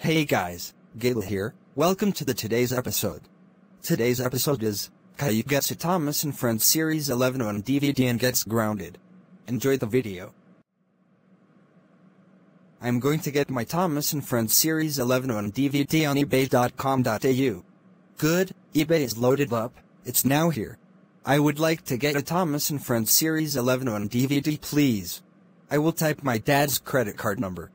Hey guys, Gale here. Welcome to the today's episode. Today's episode is Caillou Gets a Thomas and Friends Series 11 on DVD and Gets Grounded. Enjoy the video. I'm going to get my Thomas and Friends Series 11 on DVD on ebay.com.au. Good, eBay is loaded up, it's now here. I would like to get a Thomas and Friends Series 11 on DVD please. I will type my dad's credit card number.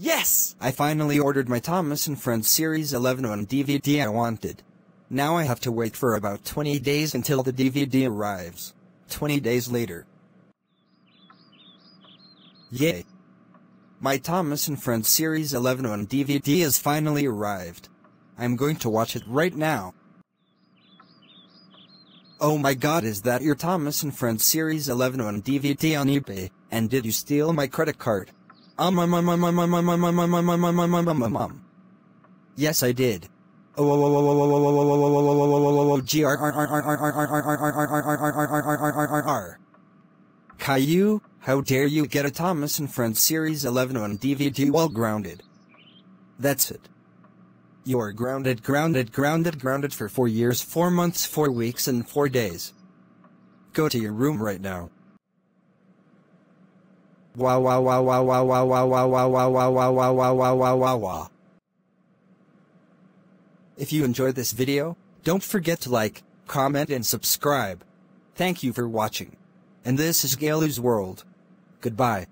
Yes! I finally ordered my Thomas and Friends Series 11 on DVD I wanted. Now I have to wait for about 20 days until the DVD arrives. 20 days later. Yay! My Thomas and Friends Series 11 on DVD has finally arrived. I'm going to watch it right now. Oh my god is that your Thomas and Friends Series 11 on DVD on eBay, and did you steal my credit card? Um um um um um um um um um um um um um um um um um Yes I did. Oh oh oh oh oh oh oh oh oh oh oh oh oh Caillou, how dare you get a Thomas and Friends Series 11 on DVD while grounded? That's it. You're grounded, grounded, grounded, grounded for 4 years, 4 months, 4 weeks, and 4 days. Go to your room right now. Wow wow wow wow wow wow wow wow wow wow wow wow wow wow wow If you enjoyed this video, don't forget to like, comment and subscribe. Thank you for watching. And this is Galu's World. Goodbye.